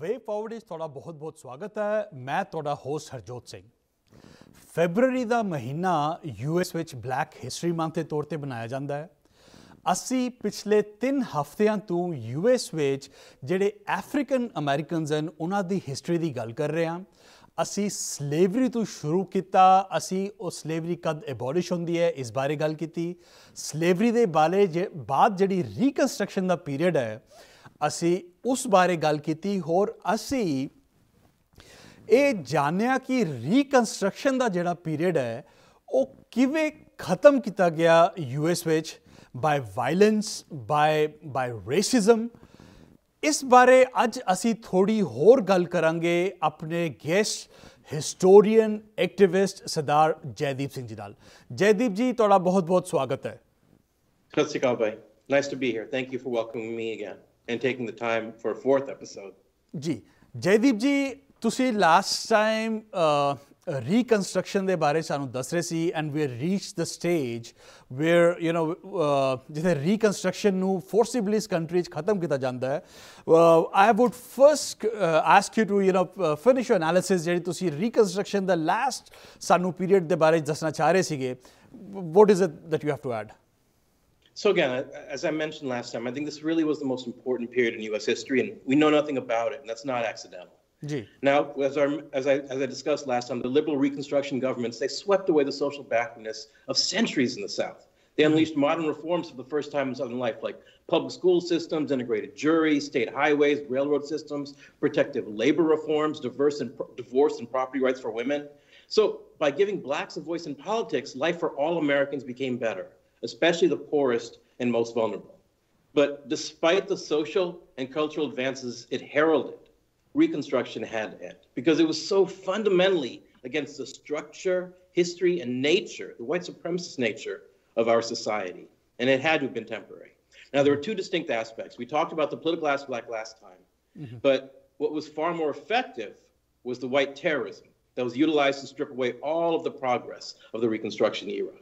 ਵੇ forward ਵਿੱਚ ਤੁਹਾਡਾ ਬਹੁਤ-ਬਹੁਤ ਸਵਾਗਤ ਹੈ ਮੈਂ ਤੁਹਾਡਾ ਹੋਸਟ ਹਰਜੋਤ ਸਿੰਘ ਫੈਬਰੂਅਰੀ ਦਾ ਮਹੀਨਾ ਯੂਐਸ ਵਿੱਚ ਬਲੈਕ ਹਿਸਟਰੀ ਮੰਥ ਦੇ ਤੌਰ ਤੇ ਮਨਾਇਆ ਜਾਂਦਾ ਹੈ। ਅਸੀਂ ਪਿਛਲੇ 3 ਹਫ਼ਤਿਆਂ ਤੋਂ ਯੂਐਸ ਵਿੱਚ ਜਿਹੜੇ ਅਫਰੀਕਨ ਅਮਰੀਕਨਸ ਹਨ, ਉਹਨਾਂ ਦੀ ਹਿਸਟਰੀ ਦੀ ਗੱਲ ਕਰ ਰਹੇ ਹਾਂ। ਅਸੀਂ ਸਲੇਵਰੀ ਤੋਂ ਸ਼ੁਰੂ ਕੀਤਾ, ਅਸੀਂ ਉਹ ਸਲੇਵਰੀ ਕਦ ਐਬੋਲਿਸ਼ ਹੁੰਦੀ ਹੈ, ਇਸ ਬਾਰੇ ਗੱਲ ਕੀਤੀ। ਸਲੇਵਰੀ ਦੇ ਬਾਰੇ ਬਾਅਦ ਜਿਹੜੀ ਰੀਕਨਸਟਰਕਸ਼ਨ ਦਾ ਪੀਰੀਅਡ ਹੈ ਅਸੀਂ ਉਸ ਬਾਰੇ ਗੱਲ ਕੀਤੀ, ਹੋਰ ਅਸੀਂ ਇਹ ਜਾਣਿਆ ਕਿ ਰੀਕਨਸਟਰਕਸ਼ਨ ਦਾ ਜਿਹੜਾ ਪੀਰੀਅਡ ਹੈ, ਉਹ ਕਿਵੇਂ ਖਤਮ ਕੀਤਾ ਗਿਆ ਯੂਐਸ ਵਿੱਚ ਬਾਈ ਵਾਇਲੈਂਸ ਬਾਈ ਬਾਈ ਰੇਸਿਜ਼ਮ ਇਸ ਬਾਰੇ ਅੱਜ ਅਸੀਂ ਥੋੜੀ ਹੋਰ ਗੱਲ ਕਰਾਂਗੇ ਆਪਣੇ guest historian activist Sardar Jaideep Singh ji ਨਾਲ। ਜੈਦੀਪ ਜੀ, ਤੁਹਾਡਾ ਬਹੁਤ ਬਹੁਤ ਸਵਾਗਤ ਹੈ। ਸਤਿ ਸ਼੍ਰੀ ਅਕਾਲ ਭਾਈ। Nice to be here thank you for welcoming me again and taking the time for a fourth episode. Ji, Jaideep ji, tusi last time uh, reconstruction de bare sanu dass rahe si and we reached the stage where you know jithe uh, reconstruction new forcibly countries khatam kita janda hai. I would first uh, ask you to you know uh, finish your analysis jehdi tusi reconstruction the last sanu period de bare dassna cha rahe si ge. What is it that you have to add? So again, as I mentioned last time, I think this really was the most important period in U.S. history, and we know nothing about it, and that's not accidental. Now, as, our, as, I, as I discussed last time, the liberal Reconstruction governments, they swept away the social backwardness of centuries in the South. They mm-hmm. unleashed modern reforms for the first time in Southern life, like public school systems, integrated juries, state highways, railroad systems, protective labor reforms, diverse and, divorce and property rights for women. So, by giving blacks a voice in politics, life for all Americans became better, especially the poorest and most vulnerable. But despite the social and cultural advances it heralded, Reconstruction had to end because it was so fundamentally against the structure, history, and nature, the white supremacist nature of our society. And it had to have been temporary. Now, there were two distinct aspects. We talked about the political aspect last time, mm-hmm. but what was far more effective was the white terrorism that was utilized to strip away all of the progress of the Reconstruction era.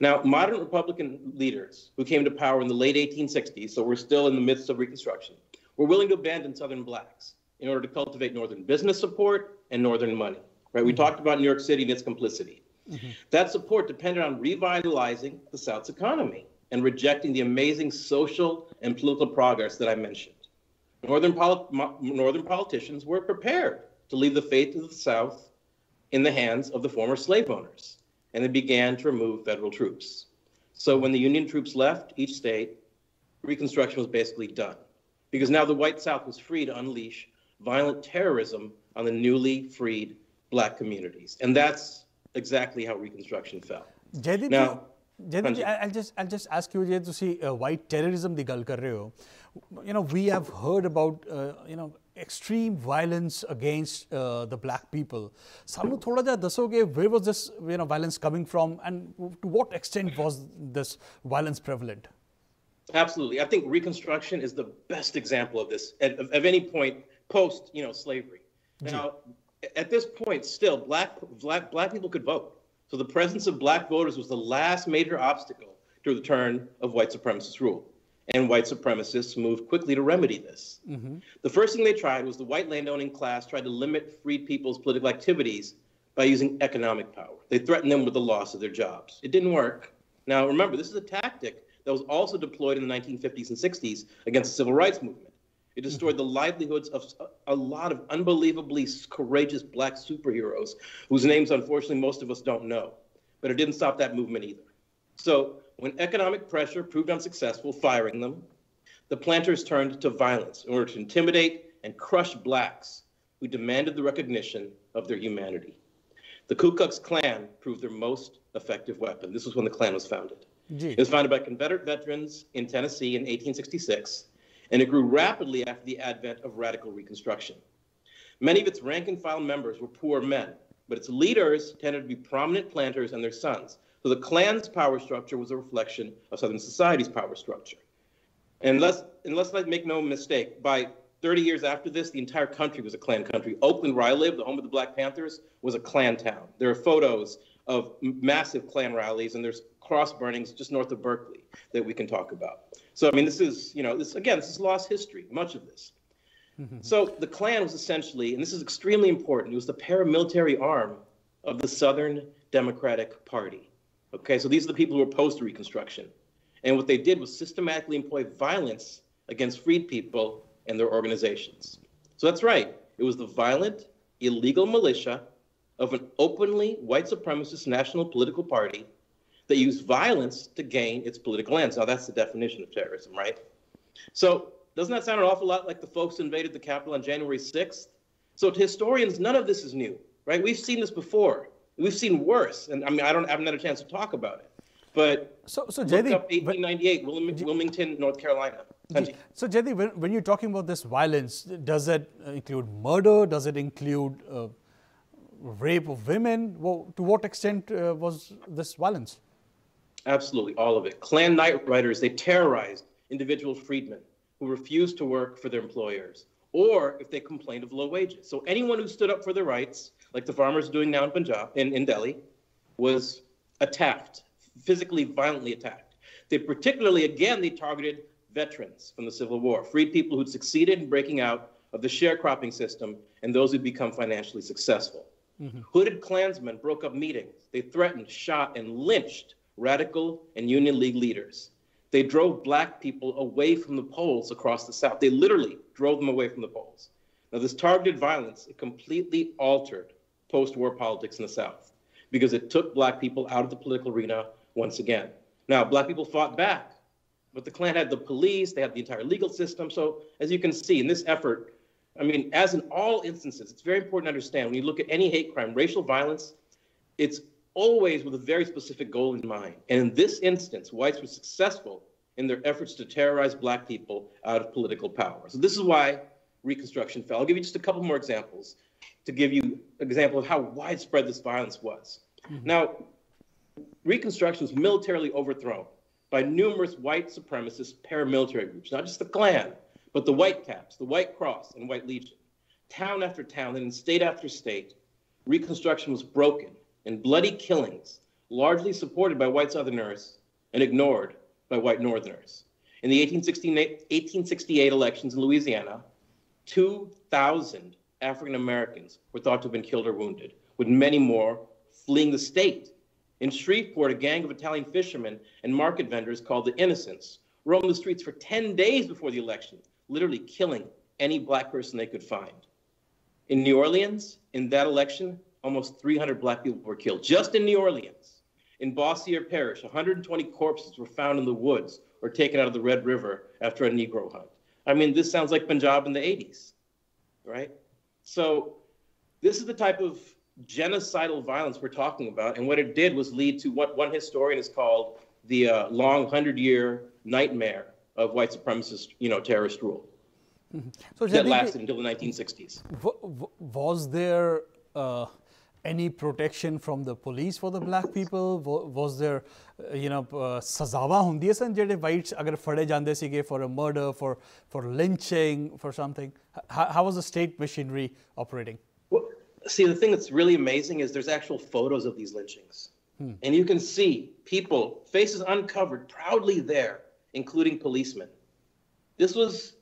Now, modern Republican leaders who came to power in the late 1860s, so we're still in the midst of Reconstruction, were willing to abandon Southern blacks in order to cultivate Northern business support and Northern money. Right? We mm-hmm. talked about New York City and its complicity. Mm-hmm. That support depended on revitalizing the South's economy and rejecting the amazing social and political progress that I mentioned. Northern, poli- Northern politicians were prepared to leave the fate of the South in the hands of the former slave owners, and they began to remove federal troops. So when the Union troops left each state, Reconstruction was basically done because now the white South was free to unleash violent terrorism on the newly freed black communities. And that's exactly how Reconstruction fell. Now, I'll just I'll just ask you here to see uh, why terrorism the gal kar. You know we have heard about uh, you know extreme violence against uh, the black people. Sanu thoda ja dasoge, where was this you know, violence coming from and to what extent was this violence prevalent? Absolutely. I think Reconstruction is the best example of this at, of, of any point post, you know, slavery. Now, yeah. at this point, still black, black black people could vote. So the presence of black voters was the last major obstacle to the return of white supremacist rule. And white supremacists moved quickly to remedy this. Mm-hmm. The first thing they tried was the white landowning class tried to limit freed people's political activities by using economic power. They threatened them with the loss of their jobs. It didn't work. Now, remember, this is a tactic that was also deployed in the 1950s and 60s against the civil rights movement. It destroyed the livelihoods of a lot of unbelievably courageous black superheroes whose names, unfortunately, most of us don't know. But it didn't stop that movement either. So when economic pressure proved unsuccessful, firing them, the planters turned to violence in order to intimidate and crush blacks who demanded the recognition of their humanity. The Ku Klux Klan proved their most effective weapon. This was when the Klan was founded. Gee. It was founded by Confederate veterans in Tennessee in 1866 and it grew rapidly after the advent of radical Reconstruction. Many of its rank and file members were poor men, but its leaders tended to be prominent planters and their sons. So the Klan's power structure was a reflection of Southern society's power structure. And let's, and let's make no mistake, by 30 years after this, the entire country was a Klan country. Oakland, where I live, the home of the Black Panthers, was a Klan town. There are photos of massive Klan rallies, and there's cross burnings just north of Berkeley that we can talk about. So, I mean, this is, you know, this again, this is lost history, much of this. Mm-hmm. So the Klan was essentially, and this is extremely important, it was the paramilitary arm of the Southern Democratic Party. Okay, so these are the people who were opposed to Reconstruction. And what they did was systematically employ violence against freed people and their organizations. So that's right, it was the violent, illegal militia of an openly white supremacist national political party that used violence to gain its political ends. Now, that's the definition of terrorism, right? So doesn't that sound an awful lot like the folks invaded the Capitol on January 6th? So to historians, none of this is new, right? We've seen this before. We've seen worse. And I mean, I don't I haven't had a chance to talk about it. But so, so up 1898, Wilmington, North Carolina. So, Jaideep, when, when, you're talking about this violence, does it include murder? Does it include uh, rape of women? Well, to what extent uh, was this violence? Absolutely, all of it. Klan night riders, they terrorized individual freedmen who refused to work for their employers, or if they complained of low wages. So anyone who stood up for their rights, like the farmers are doing now in Punjab, in, in Delhi, was attacked, physically, violently attacked. They particularly, again, they targeted veterans from the Civil War, freed people who'd succeeded in breaking out of the sharecropping system and those who'd become financially successful. Mm-hmm. Hooded Klansmen broke up meetings. They threatened, shot, and lynched radical and Union League leaders. They drove black people away from the polls across the South. They literally drove them away from the polls. Now, this targeted violence, it completely altered post war politics in the South because it took black people out of the political arena once again. Now, black people fought back, but the Klan had the police, they had the entire legal system. So, as you can see, in this effort, I mean, as in all instances, it's very important to understand when you look at any hate crime, racial violence, it's always with a very specific goal in mind. And in this instance, whites were successful in their efforts to terrorize black people out of political power. So this is why Reconstruction fell. I'll give you just a couple more examples to give you example of how widespread this violence was. Mm-hmm. Now, Reconstruction was militarily overthrown by numerous white supremacist paramilitary groups, not just the Klan, but the White Caps, the White Cross, and White Legion. Town after town and in state after state, Reconstruction was broken and bloody killings, largely supported by white Southerners and ignored by white Northerners. In the 1868 elections in Louisiana, 2,000 African Americans were thought to have been killed or wounded, with many more fleeing the state. In Shreveport, a gang of Italian fishermen and market vendors called the Innocents roamed the streets for 10 days before the election, literally killing any black person they could find. In New Orleans, in that election, almost 300 black people were killed just in New Orleans. In Bossier Parish, 120 corpses were found in the woods or taken out of the Red River after a Negro hunt. I mean, this sounds like Punjab in the 80s, right? So, this is the type of genocidal violence we're talking about. And what it did was lead to what one historian has called the uh, long hundred year nightmare of white supremacist, you know, terrorist rule. Mm-hmm. So that lasted until the 1960s. Was there uh, any protection from the police for the black people? Was there, uh, you know, uh, sazawa hundi hai san jede whites agar fade jande sige for a murder, for, for lynching, for something? How, how was the state machinery operating? Well, see, the thing that's really amazing is there's actual photos of these lynchings. Hmm. And you can see people, faces uncovered, proudly there, including policemen. This was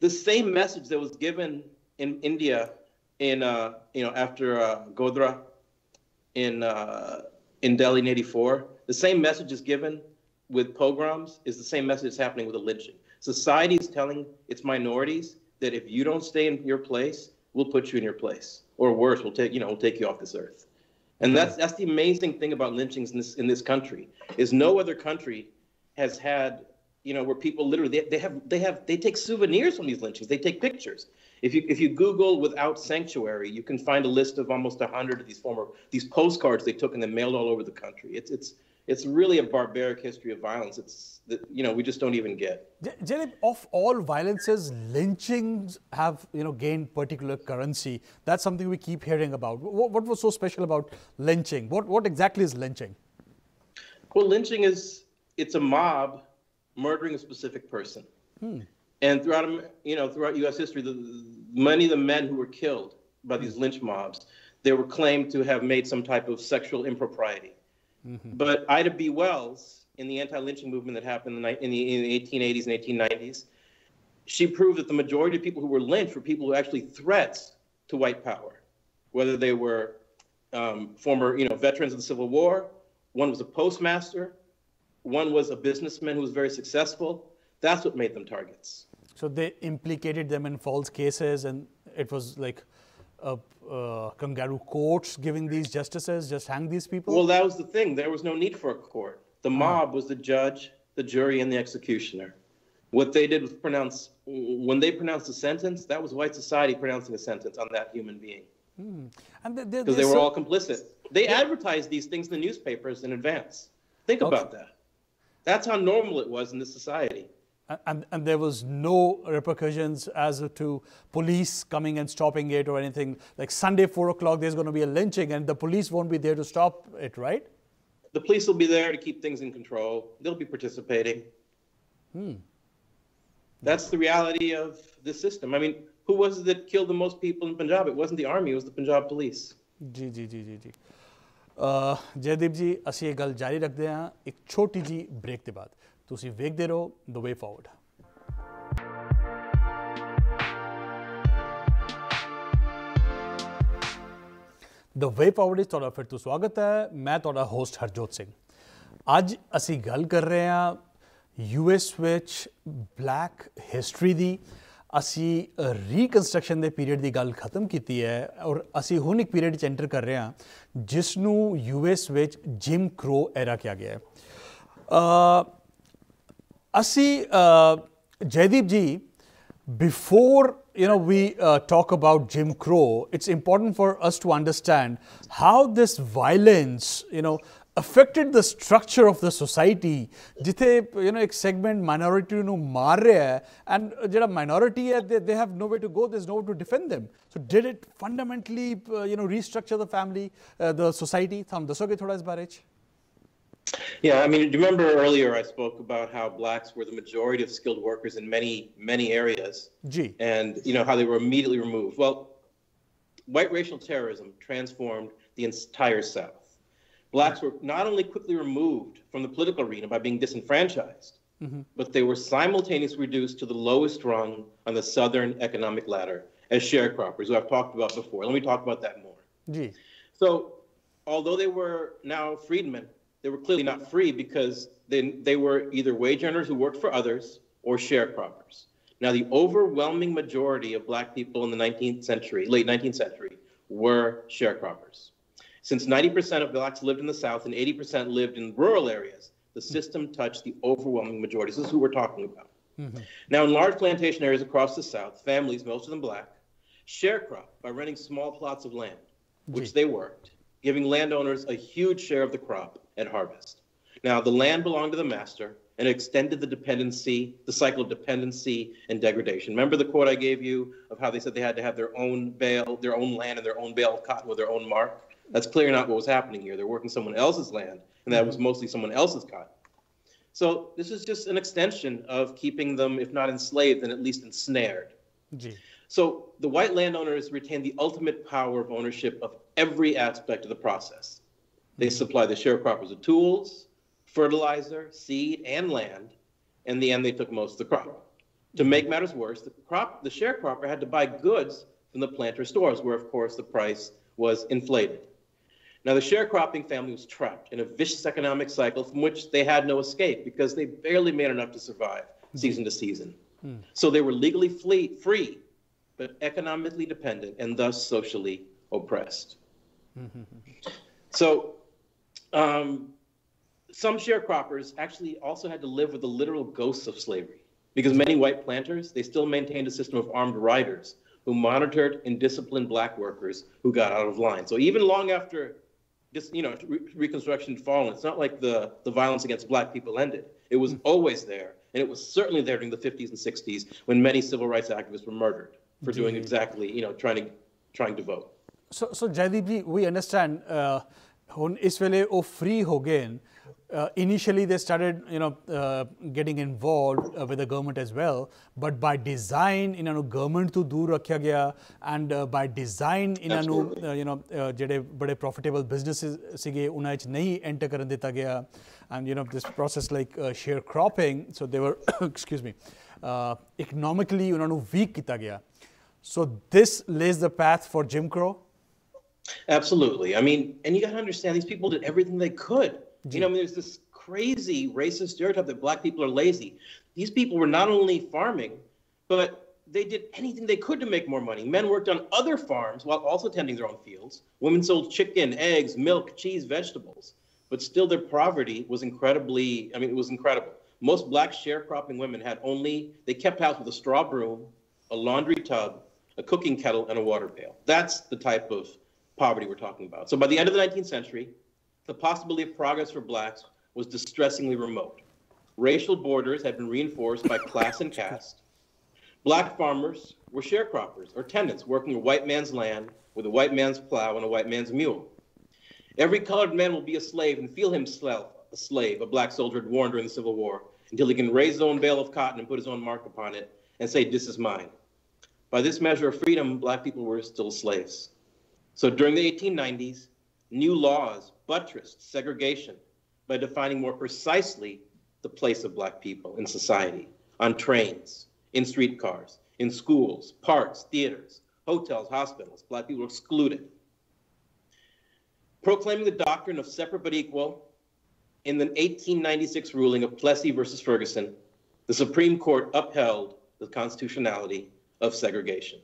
the same message that was given in India in uh, you know after uh, Godhra in uh, in Delhi in '84, the same message is given with pogroms is the same message that's happening with lynching. Society is telling its minorities that if you don't stay in your place, we'll put you in your place, or worse, we'll take you know we'll take you off this earth. And that's that's the amazing thing about lynchings in this in this country is no other country has had you know where people literally they, they have they have they take souvenirs from these lynchings, they take pictures. If you if you Google without sanctuary, you can find a list of almost hundred of these former these postcards they took and then mailed all over the country. It's it's it's really a barbaric history of violence. It's you know we just don't even get. Of all violences, lynchings have you know gained particular currency. That's something we keep hearing about. What, what was so special about lynching? What what exactly is lynching? Well, lynching is it's a mob murdering a specific person. Hmm. And throughout, you know, throughout U.S. history, the, many of the men who were killed by these lynch mobs, they were claimed to have made some type of sexual impropriety. Mm-hmm. But Ida B. Wells, in the anti-lynching movement that happened in the, in the, in the 1880s and 1890s, she proved that the majority of people who were lynched were people who actually threats to white power, whether they were um, former, you know, veterans of the Civil War. One was a postmaster. One was a businessman who was very successful. That's what made them targets. So they implicated them in false cases, and it was like a, uh, kangaroo courts giving these justices just hang these people. Well, that was the thing. There was no need for a court. The mob was the judge, the jury, and the executioner. What they did was pronounce, when they pronounced a sentence, that was white society pronouncing a sentence on that human being. And because they, were so, all complicit. They yeah. advertised these things in the newspapers in advance. Think okay. about that. That's how normal it was in the society. And, and there was no repercussions as to police coming and stopping it or anything. Like Sunday, 4 o'clock, there's going to be a lynching, and the police won't be there to stop it, right? The police will be there to keep things in control. They'll be participating. Hmm. That's the reality of the system. I mean, who was it that killed the most people in Punjab? It wasn't the army, it was the Punjab police. Gee, gee, gee, gee, gee. Jaideep ji ਅਸੀਂ ਇਹ ਗੱਲ ਜਾਰੀ ਰੱਖਦੇ ਹਾਂ ਇੱਕ ਛੋਟੀ ਜੀ break ਦੇ ਬਾਅਦ ਤੁਸੀਂ ਵੇਖਦੇ ਰਹੋ the way forward the way forward ਇਸ ਤੁਹਾਡਾ ਫਿਰ ਤੋਂ ਸਵਾਗਤ ਹੈ ਮੈਂ ਤੁਹਾਡਾ ਹੋਸਟ ਹਰਜੋਤ ਸਿੰਘ ਅੱਜ ਅਸੀਂ ਗੱਲ ਕਰ ਰਹੇ ਹਾਂ ਯੂ ਐਸ ਵਿੱਚ ਬਲੈਕ ਹਿਸਟਰੀ ਦੀ ਅਸੀਂ ਰੀਕਨਸਟਰਕਸ਼ਨ ਦੇ ਪੀਰੀਅਡ ਦੀ ਗੱਲ ਖਤਮ ਕੀਤੀ ਹੈ ਔਰ ਅਸੀਂ ਹੁਣ ਇੱਕ ਪੀਰੀਅਡ ਚ ਐਂਟਰ ਕਰ ਰਹੇ ਹਾਂ ਜਿਸ ਨੂੰ ਯੂ ਐਸ ਵਿੱਚ ਜਿਮ ਕ੍ਰੋ ਐਰਾ ਕਿਹਾ ਗਿਆ ਹੈ ਅਸੀਂ ਜੈਦੀਪ ਜੀ before you know we uh, talk about Jim Crow, it's important for us to understand how this violence, you know, affected the structure of the society ਜਿੱਥੇ you know ਇੱਕ segment minority ਨੂੰ ਮਾਰ ਰਿਹਾ ਹੈ and ਜਿਹੜਾ minority ਹੈ they, they have nowhere to go there's nowhere to defend them so did it fundamentally uh, you know restructure the family uh, the society ਤੁਹਾਨੂੰ ਦੱਸੋਗੇ ਥੋੜਾ ਇਸ ਬਾਰੇ ਚ Yeah, I mean, do you remember earlier I spoke about how blacks were the majority of skilled workers in many, many areas? Gee. And, you know, how they were immediately removed. Well, white racial terrorism transformed the entire South blacks were not only quickly removed from the political arena by being disenfranchised, mm-hmm. but they were simultaneously reduced to the lowest rung on the Southern economic ladder as sharecroppers, who I've talked about before. Let me talk about that more. Gee. So, although they were now freedmen, they were clearly not free because they, they were either wage earners who worked for others or sharecroppers. Now, the overwhelming majority of black people in the 19th century, late 19th century, were sharecroppers. Since 90% of blacks lived in the South and 80% lived in rural areas, the system touched the overwhelming majority. This is who we're talking about. Mm-hmm. Now, in large plantation areas across the South, families, most of them black, sharecrop by renting small plots of land, which they worked, giving landowners a huge share of the crop at harvest. Now, the land belonged to the master and extended the dependency, the cycle of dependency and degradation. Remember the quote I gave you of how they said they had to have their own bale, their own land and their own bale of cotton with their own mark? That's clearly not what was happening here. They're working someone else's land, and that was mm-hmm. mostly someone else's cotton. So this is just an extension of keeping them, if not enslaved, then at least ensnared. Gee. So the white landowners retain the ultimate power of ownership of every aspect of the process. They mm-hmm. supply the sharecroppers with tools, fertilizer, seed, and land. In the end, they took most of the crop. To mm-hmm. make matters worse, the crop, the sharecropper had to buy goods from the planter stores, where of course the price was inflated. Now, the sharecropping family was trapped in a vicious economic cycle from which they had no escape because they barely made enough to survive mm-hmm. season to season. Mm. So they were legally flee- free, but economically dependent and thus socially oppressed. Mm-hmm. So, um, some sharecroppers actually also had to live with the literal ghosts of slavery because many white planters they still maintained a system of armed riders who monitored and disciplined black workers who got out of line. So even long after just you know re- reconstruction had fallen. It's not like the the violence against black people ended. It was mm-hmm. always there and it was certainly there during the 50s and 60s when many civil rights activists were murdered for doing exactly you know trying to trying to vote. So so jaideep ji we understand uh, ਹੁਣ ਇਸ ਵੇਲੇ ਉਹ free ਹੋ ਗਏ uh, initially they started you know uh, getting involved uh, with the government as well but by design ਇਹਨਾਂ ਨੂੰ government ਤੋਂ ਦੂਰ ਰੱਖਿਆ ਗਿਆ and uh, by design ਇਹਨਾਂ ਨੂੰ you know ਜਿਹੜੇ ਬੜੇ profitable businesses ਸੀਗੇ ਉਹਨਾਂ ਵਿੱਚ ਨਹੀਂ enter ਕਰਨ ਦਿੱਤਾ ਗਿਆ and you know this process like uh, sharecropping so they were excuse me uh, economically ਉਹਨਾਂ ਨੂੰ weak ਕੀਤਾ ਗਿਆ so this lays the path for Jim Crow Absolutely. I mean, and you got to understand these people did everything they could you know, I mean, there's this crazy racist stereotype that black people are lazy. These people were not only farming, but they did anything they could to make more money. Men worked on other farms while also tending their own fields. Women sold chicken, eggs, milk, cheese, vegetables. But still, their poverty was incredibly, I mean, it was incredible. Most black sharecropping women had only, they kept house with a straw broom, a laundry tub, a cooking kettle, and a water pail. That's the type of poverty we're talking about. So by the end of the 19th century, the possibility of progress for blacks was distressingly remote. Racial borders had been reinforced by class and caste. Black farmers were sharecroppers or tenants working a white man's land with a white man's plow and a white man's mule. Every colored man will be a slave and feel himself a slave, a black soldier had warned during the Civil War, until he can raise his own bale of cotton and put his own mark upon it and say, This is mine. By this measure of freedom, black people were still slaves. So during the 1890s, new laws buttressed segregation by defining more precisely the place of black people in society on trains, in streetcars, in schools, parks, theaters, hotels, hospitals. Black people were excluded. Proclaiming the doctrine of separate but equal, in the 1896 ruling of Plessy versus Ferguson, the Supreme Court upheld the constitutionality of segregation.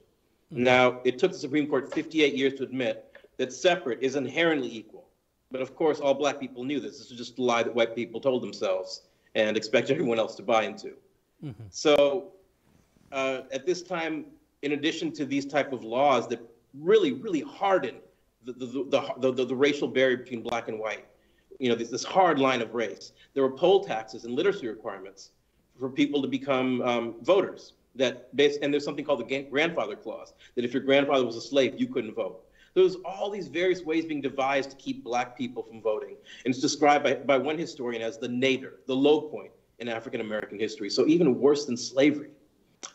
Now, it took the Supreme Court 58 years to admit that separate is inherently equal. But of course, all black people knew this. This was just a lie that white people told themselves and expect everyone else to buy into. Mm-hmm. So uh, at this time, in addition to these type of laws that really, really harden the, the, the, the, the racial barrier between black and white, you know, this, this hard line of race, there were poll taxes and literacy requirements for people to become um, voters that based, and there's something called the grandfather clause that if your grandfather was a slave, you couldn't vote. There's all these various ways being devised to keep black people from voting. And it's described by, by one historian as the nadir, the low point in African American history. So even worse than slavery.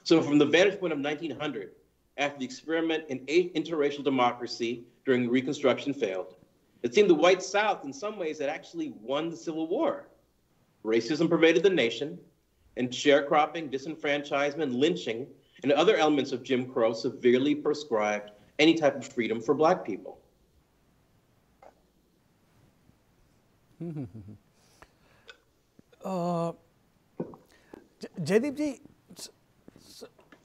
So from the vantage point of 1900, after the experiment in interracial democracy during Reconstruction failed, it seemed the white South in some ways had actually won the Civil War. Racism pervaded the nation, and sharecropping, disenfranchisement, lynching, and other elements of Jim Crow severely prescribed any type of freedom for black people. uh, Jaideep ji,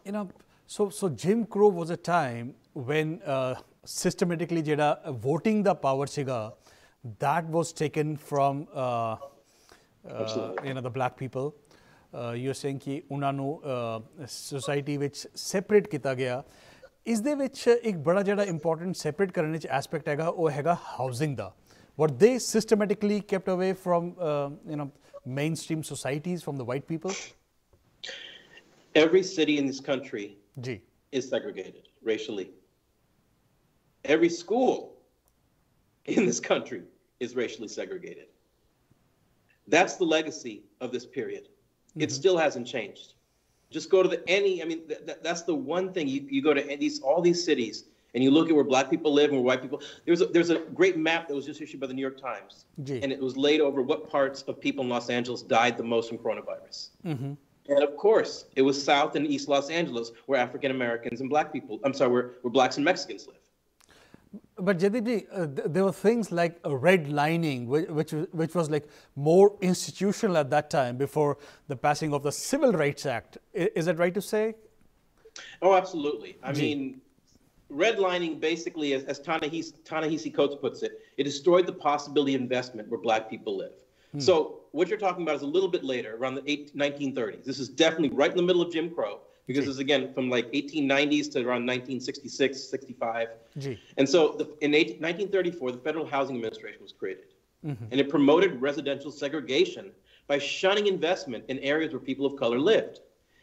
you know, so so Jim Crow was a time when uh, systematically jada voting the power siga that was taken from uh, uh, you know the black people. Uh, you're saying ਕਿ ਉਹਨਾਂ ਨੂੰ society ਵਿੱਚ separate ਕੀਤਾ ਗਿਆ ਇਸ ਦੇ ਵਿੱਚ ਇੱਕ ਬੜਾ ਜਿਹੜਾ ਇੰਪੋਰਟੈਂਟ ਸੈਪਰੇਟ ਕਰਨ ਵਿੱਚ aspect what they systematically kept away from uh, you know mainstream societies from the white people? Every city in this country G. is segregated racially. Every school in this country is racially segregated. That's the legacy of this period mm-hmm. it still hasn't changed just go to the any. I mean, th- th- that's the one thing you, you go to these all these cities and you look at where black people live and where white people. There's a, there's a great map that was just issued by the New York Times, Gee. and it was laid over what parts of people in Los Angeles died the most from coronavirus. Mm-hmm. And of course, it was South and East Los Angeles where African Americans and black people. I'm sorry, where, where blacks and Mexicans live. But Jaideep uh, th- there were things like redlining, which, which, which was like more institutional at that time before the passing of the Civil Rights Act. I, is that right to say? Oh, absolutely. I mean, redlining basically, as, as Ta-Nehisi Coates puts it, it destroyed the possibility of investment where black people live. Hmm. So what you're talking about is a little bit later, around the 1930s. This is definitely right in the middle of Jim Crow because it's again from like 1890s to around 1966, 65. Gee. And so the, in 18, 1934, the Federal Housing Administration was created. Mm-hmm. And it promoted residential segregation by shunning investment in areas where people of color lived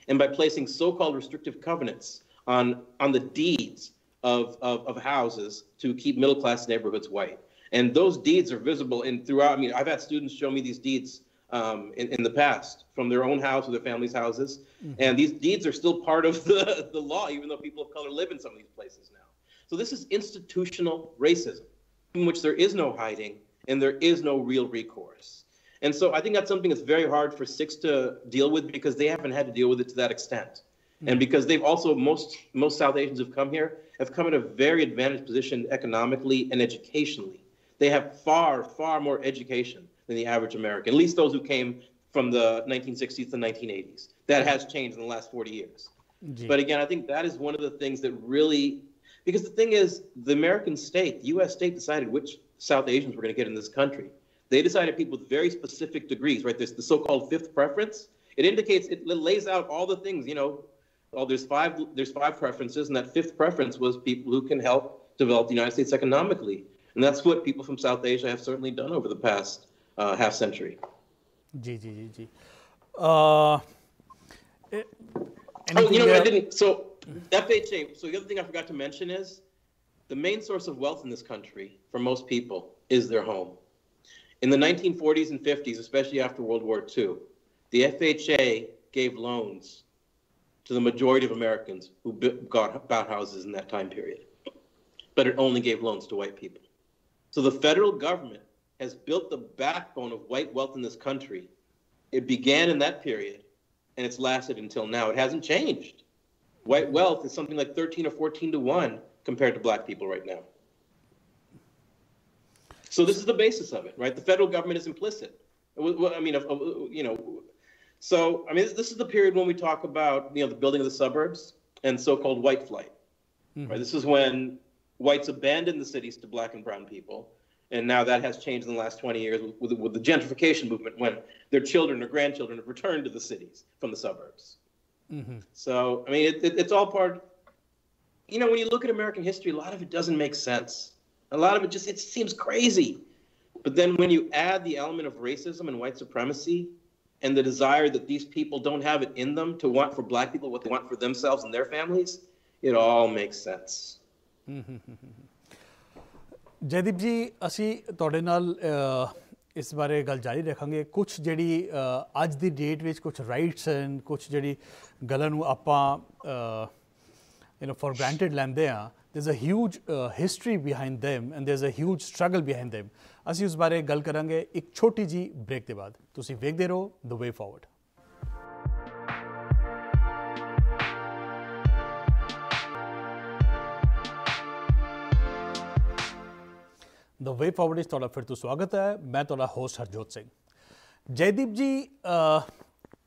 and by placing so called restrictive covenants on, on the deeds of, of, of houses to keep middle class neighborhoods white. And those deeds are visible in throughout. I mean, I've had students show me these deeds um, in, in, the past from their own house or their family's houses. Mm-hmm. And these deeds are still part of the, the law, even though people of color live in some of these places now. So this is institutional racism in which there is no hiding and there is no real recourse. And so I think that's something that's very hard for Sikhs to deal with because they haven't had to deal with it to that extent. Mm-hmm. And because they've also, most, most South Asians who've come here have come in a very advantaged position economically and educationally. They have far, far more education than the average American, at least those who came from the 1960s to 1980s. That has changed in the last 40 years. But again, I think that is one of the things that really, because the thing is, the American state, the US state decided which South Asians were going to get in this country. They decided people with very specific degrees, right? There's the so-called fifth preference. It indicates, it lays out all the things, you know, well, there's five, there's five preferences, and that fifth preference was people who can help develop the United States economically. And that's what people from South Asia have certainly done over the past uh, half century. Gee, G, G, G. Uh, it, oh, you know, I didn't. So, FHA. So, the other thing I forgot to mention is the main source of wealth in this country for most people is their home. In the 1940s and 50s, especially after World War II, the FHA gave loans to the majority of Americans who got, bought houses in that time period. But it only gave loans to white people. So the federal government has built the backbone of white wealth in this country. It began in that period and it's lasted until now. It hasn't changed. White wealth is something like 13 or 14 to 1 compared to black people right now. So this is the basis of it, right? The federal government is implicit. I mean, you know, so I mean, this is the period when we talk about you know the building of the suburbs and so-called white flight. Mm-hmm. Right? This is when whites abandoned the cities to black and brown people, and now that has changed in the last 20 years with, with, the gentrification movement, when their children or grandchildren have returned to the cities from the suburbs. Mm-hmm. So I mean, it, it, it's all part. You know, when you look at American history, a lot of it doesn't make sense. A lot of it just it seems crazy. But then when you add the element of racism and white supremacy and the desire that these people don't have it in them to want for black people what they want for themselves and their families, it all makes sense. Jaideep ji, ਅਸੀਂ ਤੁਹਾਡੇ ਨਾਲ ਇਸ ਬਾਰੇ ਗੱਲ ਜਾਰੀ ਰੱਖਾਂਗੇ। ਕੁਝ ਜਿਹੜੀ ਅੱਜ ਦੀ ਡੇਟ ਵਿੱਚ ਕੁਝ ਰਾਈਟਸ ਹਨ ਕੁਝ ਜਿਹੜੀ ਗੱਲਾਂ ਨੂੰ ਆਪਾਂ ਯੂ نو ਫॉर ਗ੍ਰਾਂਟਡ ਲੈਂਦੇ ਆ there's a huge history history behind and and is a huge struggle behind them ਅਸੀਂ ਉਸ ਬਾਰੇ ਗੱਲ ਕਰਾਂਗੇ ਇੱਕ ਛੋਟੀ ਜੀ ਬ੍ਰੇਕ ਦੇ ਬਾਅਦ। ਤੁਸੀਂ ਵੇਖਦੇ ਰਹੋ the way forward the way forward ਇਸ ਤੁਹਾਡਾ ਫਿਰ ਤੋਂ ਸਵਾਗਤ ਹੈ ਮੈਂ ਤੁਹਾਡਾ ਹੋਸਟ ਹਰਜੋਤ ਸਿੰਘ ਜੈਦੀਪ ਜੀ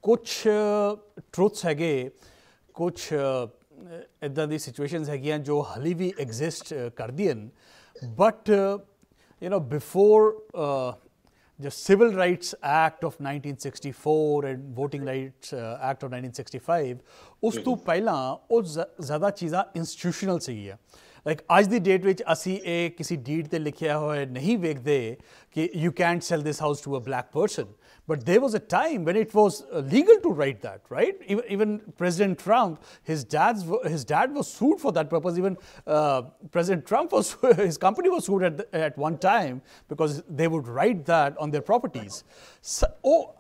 ਕੁਝ ਟਰੂਥਸ ਹੈਗੇ ਕੁਝ ਇਦਾਂ ਦੀ ਸਿਚੁਏਸ਼ਨਸ ਹੈਗੀਆਂ ਜੋ ਹਲੀ ਵੀ ਐਗਜ਼ਿਸਟ ਕਰਦੀਆਂ but you know before the Civil Rights Act of 1964 and Voting Rights uh, Act of 1965 ਉਸ ਤੋਂ ਪਹਿਲਾਂ ਉਹ ਜ਼ਿਆਦਾ ਚੀਜ਼ਾਂ ਇੰਸਟੀਟਿਊਸ਼ਨਲ ਸੀਗੀਆਂ ਲਾਈਕ ਅੱਜ ਦੀ ਡੇਟ ਵਿੱਚ ਅਸੀਂ ਇਹ ਕਿਸੇ ਡੀਡ ਤੇ ਲਿਖਿਆ ਹੋਇਆ ਨਹੀਂ ਵੇਖਦੇ ਕਿ you can't cell this house to a black person but there was a time when it was uh, legal to write that, right? Even, even President Trump, his dad's his dad was sued for that purpose. Even uh, President Trump was his company was sued at, at one time because they would write that on their properties. So, oh,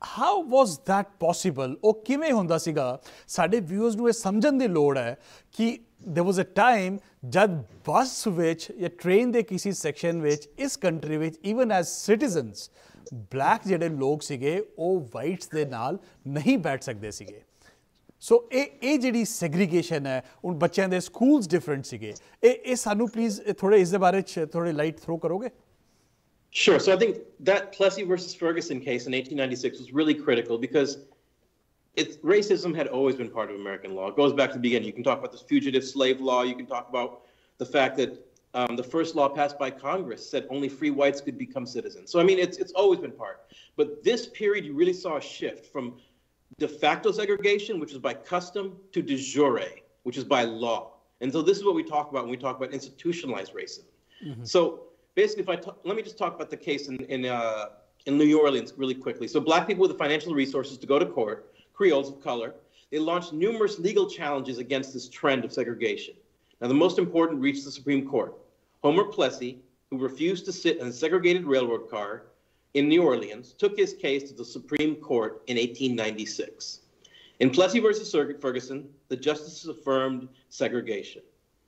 how was that possible? Oh, ਕਿਵੇਂ ਹੁੰਦਾ ਸੀਗਾ ਸਾਡੇ viewers ਨੂੰ ਇਹ ਸਮਝਣ ਦੀ ਲੋੜ ਹੈ ਕਿ there was a time ਜਦ ਬੱਸ ਵਿੱਚ ਜਾਂ ਟ੍ਰੇਨ ਦੇ ਕਿਸੇ ਸੈਕਸ਼ਨ ਵਿੱਚ ਇਸ ਕੰਟਰੀ ਵਿੱਚ ਈਵਨ ਐਜ਼ ਸਿਟੀਜ਼ਨਸ ਬਲੈਕ ਜਿਹੜੇ ਲੋਕ ਸੀਗੇ ਉਹ ਵਾਈਟਸ ਦੇ ਨਾਲ ਨਹੀਂ ਬੈਠ ਸਕਦੇ ਸੀਗੇ ਸੋ ਇਹ ਇਹ ਜਿਹੜੀ ਸੈਗਰੀਗੇਸ਼ਨ ਹੈ ਹੁਣ ਬੱਚਿਆਂ ਦੇ ਸਕੂਲਸ ਡਿਫਰੈਂਟ ਸੀਗੇ ਇਹ ਇਹ ਸਾਨੂੰ ਪਲੀਜ਼ ਥੋੜੇ ਇਸ ਦੇ ਬਾਰੇ ਚ ਥੋੜੇ ਲਾਈਟ ਥਰੋ ਕਰੋਗੇ Sure. So I think that Plessy versus Ferguson case in 1896 was really critical because it's, racism had always been part of American law. It goes back to the beginning. You can talk about the fugitive slave law. You can talk about the fact that um, the first law passed by Congress said only free whites could become citizens. So, I mean, it's, it's always been part. But this period, you really saw a shift from de facto segregation, which is by custom, to de jure, which is by law. And so this is what we talk about when we talk about institutionalized racism. Mm-hmm. So basically, if I let me just talk about the case in, in, uh, in New Orleans really quickly. So black people with the financial resources to go to court, Creoles of color, they launched numerous legal challenges against this trend of segregation. Now, the most important reached the Supreme Court. Homer Plessy who refused to sit in a segregated railroad car in New Orleans, took his case to the Supreme Court in 1896. In Plessy versus Ferguson, the justices affirmed segregation.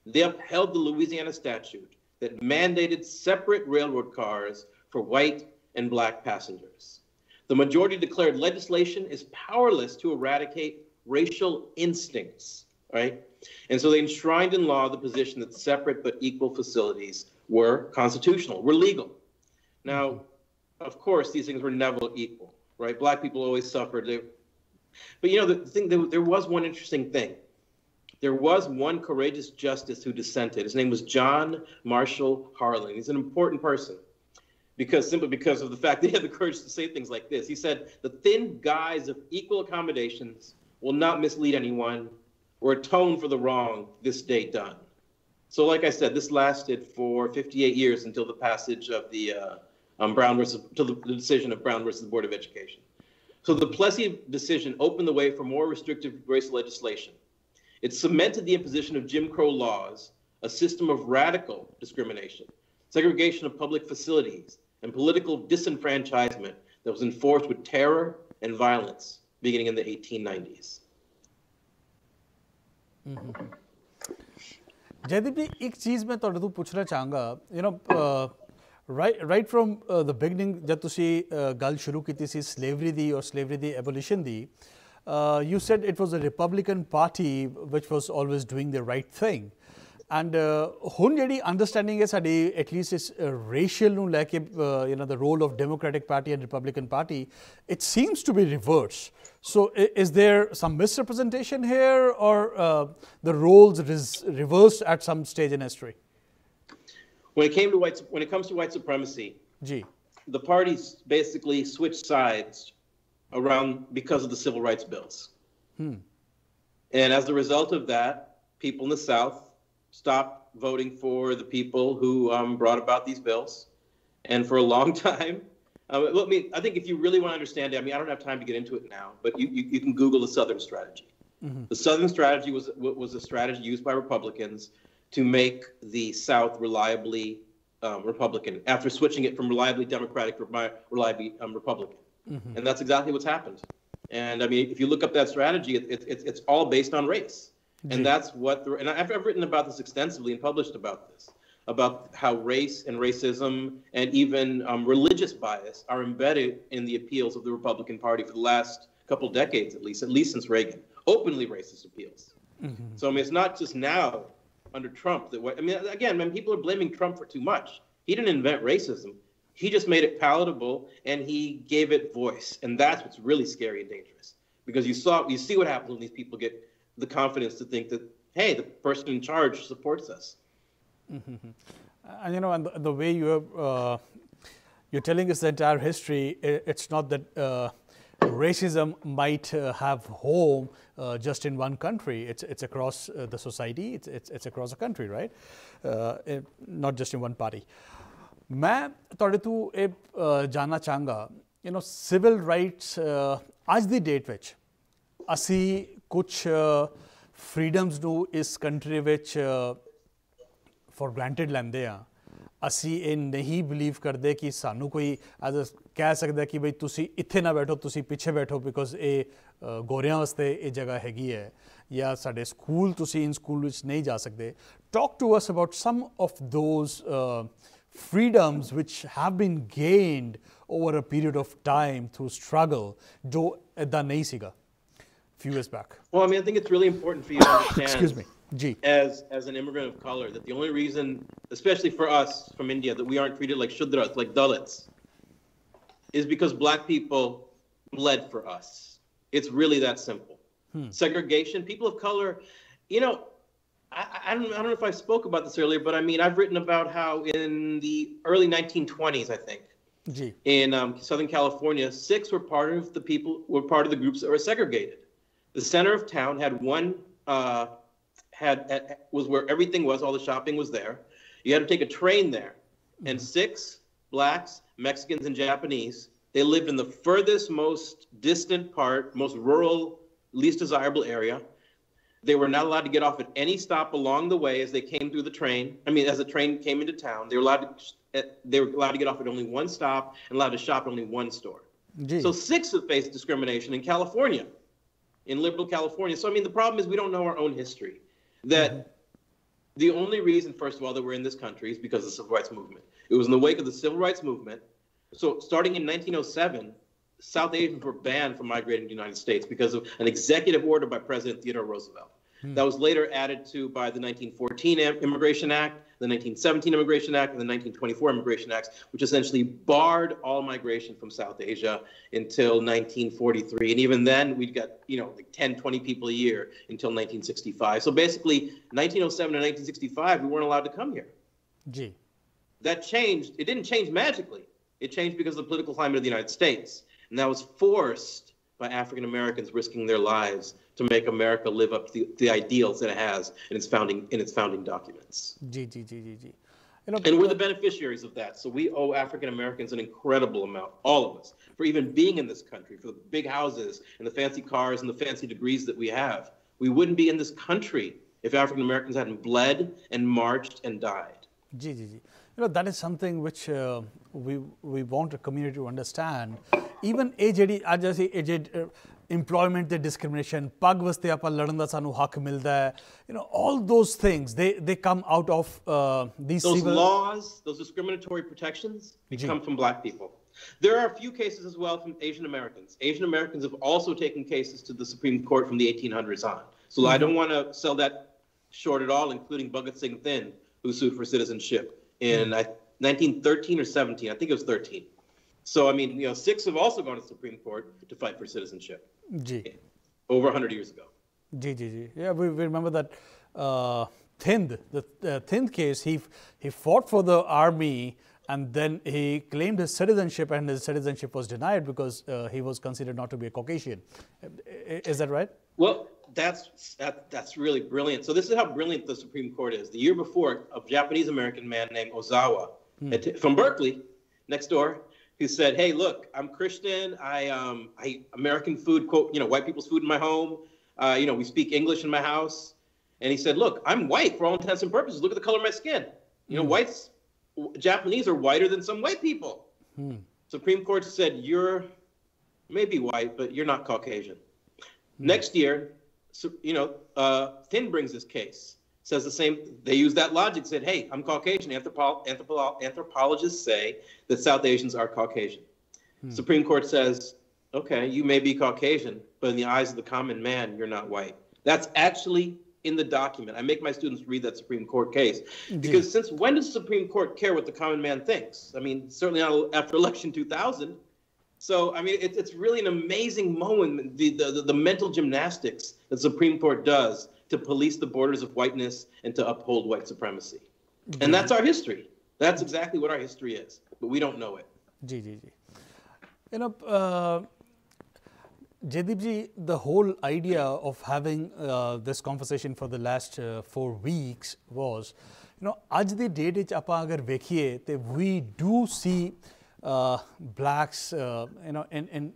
They upheld the Louisiana statute that mandated separate railroad cars for white and black passengers. The majority declared legislation is powerless to eradicate racial instincts, right? And so they enshrined in law the position that separate but equal facilities were constitutional, were legal. Now, of course, these things were never equal, right? Black people always suffered. They, but you know, the thing, there, there was one interesting thing. There was one courageous justice who dissented. His name was John Marshall Harlan. He's an important person because simply because of the fact that he had the courage to say things like this. He said, The thin guise of equal accommodations will not mislead anyone or atone for the wrong this day done. So, like I said, this lasted for 58 years until the passage of the uh, um, Brown versus, to the, the decision of Brown versus the Board of Education. So the Plessy decision opened the way for more restrictive racial legislation. It cemented the imposition of Jim Crow laws, a system of radical discrimination, segregation of public facilities, and political disenfranchisement that was enforced with terror and violence beginning in the 1890s. Jaideep, I want to ask you. You know, uh, right, from uh, the beginning, when you started uh, slavery di or slavery di abolition, di, uh, you said it was the Republican Party which was always doing the right thing. And ਹੁਣ ਜਿਹੜੀ understanding ਹੈ ਸਾਡੀ at least ਇਸ racial ਨੂੰ ਲੈ ਕੇ you نو the role of Democratic Party and Republican Party it seems to B reverse so is there some misrepresentation here or uh, the roles reversed at some stage in history? When it came to white, when it comes to white supremacy, Gee. the parties basically switched sides around because of the civil rights bills. Hmm. And as a result of that, people in the South stopped voting for the people who um, brought about these bills. And for a long time, uh, I mean, I think if you really want to understand it, I mean, I don't have time to get into it now, but you, you, you can Google the Southern strategy. Mm-hmm. The Southern strategy was, was a strategy used by Republicans to make the South reliably um, Republican after switching it from reliably Democratic to reliably um, Republican. Mm-hmm. And that's exactly what's happened. And I mean, if you look up that strategy, it, it, it's all based on race. And that's what, the, and I've, I've written about this extensively and published about this, about how race and racism and even um, religious bias are embedded in the appeals of the Republican Party for the last couple decades, at least, at least since Reagan. Openly racist appeals. Mm-hmm. So I mean, it's not just now under Trump that. What I mean, again, people are blaming Trump for too much, he didn't invent racism. He just made it palatable and he gave it voice, and that's what's really scary and dangerous. Because you saw, you see what happens when these people get the confidence to think that, hey, the person in charge supports us. Mm-hmm. And you know, and the, the way you have, uh, you're telling us the entire history, it, it's not that uh, racism might uh, have home uh, just in one country. It's it's across uh, the society. It's, it's it's across the country, right? Uh, it, not just in one party. मैं थोड़े तो ये जानना चाहांगा you know civil rights date which, date ਅਸੀਂ ਕੁਝ ਫਰੀडम्स ਨੂੰ ਇਸ country ਵਿੱਚ ਫॉर ਗ੍ਰਾਂਟਡ ਲੈਂਦੇ ਆ। ਅਸੀਂ ਇਹ ਨਹੀਂ ਬਲੀਵ ਕਰਦੇ ਕਿ ਸਾਨੂੰ ਕੋਈ ਐਜ਼ ਕਹਿ ਸਕਦਾ ਕਿ ਬਈ ਤੁਸੀਂ ਇੱਥੇ ਨਾ ਬੈਠੋ, ਤੁਸੀਂ ਪਿੱਛੇ ਬੈਠੋ ਬਿਕੋਜ਼ ਇਹ ਗੋਰਿਆਂ ਵਾਸਤੇ ਇਹ ਜਗ੍ਹਾ ਹੈਗੀ ਹੈ ਜਾਂ ਸਾਡੇ ਸਕੂਲ ਤੁਸੀਂ ਇਨ ਸਕੂਲ ਵਿੱਚ ਨਹੀਂ ਜਾ ਸਕਦੇ। Talk to us about some of those freedoms which have been gained over a period of time through struggle ਜੋ ਇਦਾਂ ਨਹੀਂ ਸੀਗਾ। Few years back. Well, I mean, I think it's really important for you to understand. Excuse me. G. As, as an immigrant of color, that the only reason, especially for us from India, that we aren't treated like Shudras, like Dalits, is because black people bled for us. It's really that simple. Hmm. Segregation, people of color, you know, I, I, don't, I don't know if I spoke about this earlier, but I mean, I've written about how in the early 1920s, I think, G. in um, Southern California, Sikhs were part of the people, were part of the groups that were segregated. The center of town had one uh, had was where everything was. All the shopping was there. You had to take a train there, and mm-hmm. Sikhs blacks, Mexicans, and Japanese. They lived in the furthest, most distant part, most rural, least desirable area. They were not allowed to get off at any stop along the way as they came through the train. I mean, as the train came into town, they were allowed to eh, they were allowed to get off at only one stop and allowed to shop at only one store. Gee. So Sikhs have faced discrimination in California, in liberal California. So I mean, the problem is we don't know our own history. That mm-hmm. the only reason, first of all, that we're in this country is because of the civil rights movement. It was in the wake of the civil rights movement. So starting in 1907, South Asians were banned from migrating to the United States because of an executive order by President Theodore Roosevelt. Hmm. That was later added to by the 1914 Immigration Act, the 1917 Immigration Act, and the 1924 Immigration Acts, which essentially barred all migration from South Asia until 1943. And even then, we'd got, you know, like 10, 20 people a year until 1965. So basically, 1907 and 1965, we weren't allowed to come here. Gee. That changed. It didn't change magically. It changed because of the political climate of the United States. And that was forced by African Americans risking their lives to make America live up to the, the ideals that it has in its founding in its founding documents. G G G G G. And we're the beneficiaries of that. So we owe African Americans an incredible amount, all of us, for even being in this country, for the big houses and the fancy cars and the fancy degrees that we have. We wouldn't be in this country if African Americans hadn't bled and marched and died. Gee. You know, that is something which uh, we, we want the community to understand. Even AJD, I just say AJD, uh, employment ਤੇ discrimination ਪੱਗ ਵਸਤਿਆਪਾ ਲੜਨ ਦਾ ਸਾਨੂੰ ਹੱਕ ਮਿਲਦਾ ਹੈ you know all those things they they come out of uh, these civil... laws those discriminatory protections they come from black people There are a few cases as well from Asian Americans. Asian Americans have also taken cases to the Supreme Court from the 1800s on. So mm-hmm. I don't want to sell that short at all, including Bhagat Singh Thind, who sued for citizenship in mm-hmm. 1913 or 17. I think it was 13. So I mean, you know, Sikhs have also gone to the Supreme Court to fight for citizenship. G. Over 100 years ago. G, G, G. Yeah, we, we remember that uh, Thind, the uh, Thind case, he, he fought for the army and then he claimed his citizenship and his citizenship was denied because uh, he was considered not to be a Caucasian. Is that right? Well, that's that, that's really brilliant. So this is how brilliant the Supreme Court is. The year before, a Japanese American man named Ozawa hmm. from Berkeley, next door, who said, "Hey, look, I'm Christian. I um, I eat American food, quote, you know, white people's food in my home. Uh, you know, we speak English in my house." And he said, "Look, I'm white for all intents and purposes. Look at the color of my skin. You know, hmm. whites, Japanese are whiter than some white people." Hmm. Supreme Court said, "You're maybe white, but you're not Caucasian." Hmm. Next year, so, you know, uh, Thind brings this case, says the same. They use that logic. Said, "Hey, I'm Caucasian. Anthropo- anthropo- anthropologists say that South Asians are Caucasian." Hmm. Supreme Court says, "Okay, you may be Caucasian, but in the eyes of the common man, you're not white." That's actually in the document. I make my students read that Supreme Court case because since when does the Supreme Court care what the common man thinks? I mean, certainly not after election 2000. So, I mean, it, it's really an amazing moment, the, the, the mental gymnastics that the Supreme Court does to police the borders of whiteness and to uphold white supremacy. Mm-hmm. And that's our history. That's exactly what our history is, but we don't know it. Gee, gee, gee. You know, uh, the whole idea of having uh, this conversation for the last uh, four weeks was, you know, आज दी date etch आप अगर we do see uh, blacks, uh, you know, in, in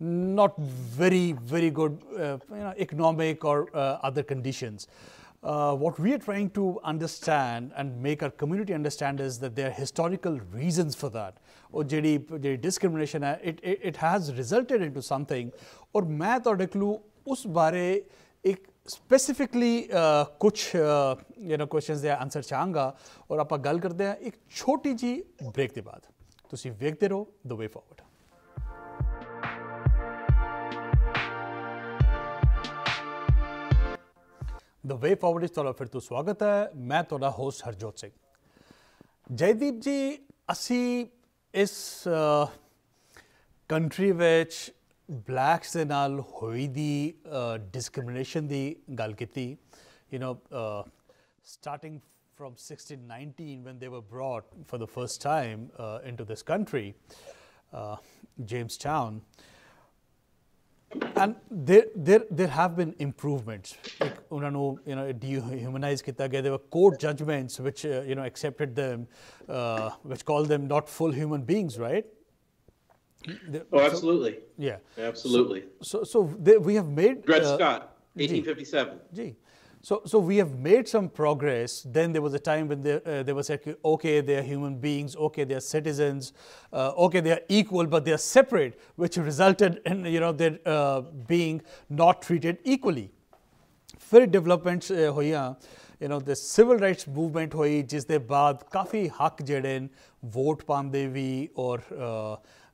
not very, very good, uh, you know, economic or other conditions. Uh, what we are trying to understand and make our community understand is that there are historical reasons for that. Or JD, discrimination, it, it, it has resulted into something. Or math or declu, us bare ek specifically uh, kuch uh, you know questions there answer changa or apa gal karte hain ek choti ji break de baad ਤੁਸੀਂ ਵੇਖਦੇ ਰਹੋ the way forward the way forward ਇਸ ਤੁਹਾਡਾ ਫਿਰ ਤੋਂ ਸਵਾਗਤ ਹੈ ਮੈਂ ਤੁਹਾਡਾ ਹੋਸਟ ਹਰਜੋਤ ਸਿੰਘ ਜੈਦੀਪ ਜੀ ਅਸੀਂ ਇਸ ਕੰਟਰੀ ਵਿੱਚ ਬਲੈਕਸ ਦੇ ਨਾਲ ਹੋਈ ਦੀ ਡਿਸਕ੍ਰਿਮੀਨੇਸ਼ਨ ਦੀ ਗੱਲ ਕੀਤੀ you نو starting from 1619 when they were brought for the first time uh, into this country, uh, Jamestown. And there, there, there have been improvements. Like, you know, dehumanized kita There were court judgments which, uh, you know, accepted them, uh, which called them not full human beings, right? Oh, absolutely. So, yeah. Absolutely. So, so, so they, we have made. Dred uh, Scott. 1857. Gee. So, so we have made some progress. Then there was a time when they, uh, they were said, okay, they are human beings, okay, they are citizens, uh, okay, they are equal, but they are separate, which resulted in you know their uh, being not treated equally. फिर developments होइयां you know the civil rights movement होई जिस दे बाद काफ़ी हक जेह्ड़े न vote पांदे भी और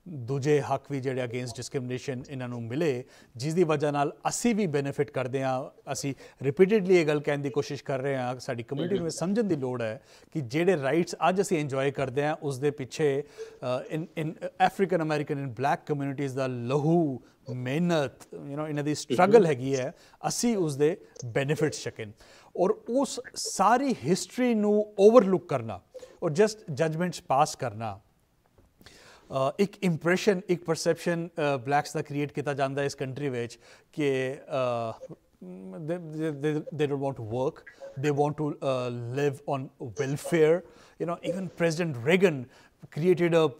ਦੂਜੇ ਹੱਕ ਵੀ ਜਿਹੜੇ ਅਗੇਂਸਟ ਡਿਸਕ੍ਰਿਮੀਨੇਸ਼ਨ ਇਹਨਾਂ ਨੂੰ ਮਿਲੇ ਜਿਸ ਦੀ ਵਜ੍ਹਾ ਨਾਲ ਅਸੀਂ ਵੀ ਬੈਨੀਫਿਟ ਕਰਦੇ ਆ ਅਸੀਂ ਰਿਪੀਟਿਡਲੀ ਇਹ ਗੱਲ ਕਹਿਣ ਦੀ ਕੋਸ਼ਿਸ਼ ਕਰ ਰਹੇ ਆ ਸਾਡੀ ਕਮਿਊਨਿਟੀ ਨੂੰ ਸਮਝਣ ਦੀ ਲੋੜ ਹੈ ਕਿ ਜਿਹੜੇ ਰਾਈਟਸ ਅੱਜ ਅਸੀਂ ਇੰਜੋਏ ਕਰਦੇ ਆ ਉਸ ਦੇ ਪਿੱਛੇ in in African American in black communities ਦਾ ਲਹੂ, ਮਿਹਨਤ ਯੂ نو ਇਹਨਾਂ ਦੀ ਸਟਰਗਲ ਹੈਗੀ ਹੈ, ਅਸੀਂ ਉਸ ਦੇ ਬੈਨੀਫਿਟਸ ਚੱਕਨ ਔਰ ਉਸ ਸਾਰੀ ਹਿਸਟਰੀ ਨੂੰ ਓਵਰਲੁੱਕ ਕਰਨਾ, ਔਰ ਜਸਟ ਜਜਮੈਂਟਸ ਪਾਸ ਕਰਨਾ ਇੱਕ impression, ਇੱਕ perception blacks ਦਾ ਕ੍ਰੀਏਟ ਕੀਤਾ ਜਾਂਦਾ ਇਸ country ਵਿੱਚ ਕਿ they, don't want to work. They want to live on welfare. You know, even President Reagan created a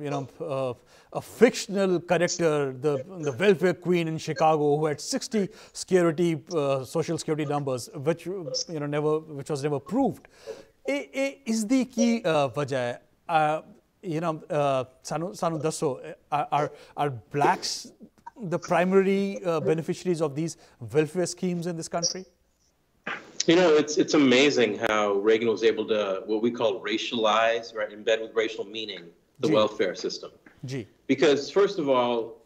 you know a fictional character, the the welfare queen in Chicago, who had 60 security uh, social security numbers, which you know never which was never proved. Is the key uh, you know, uh, Sanu, Sanu Dasso, uh, are, are blacks the primary uh, beneficiaries of these welfare schemes in this country? You know, it's it's amazing how Reagan was able to what we call racialize, right, embed with racial meaning the welfare system. G. Because first of all,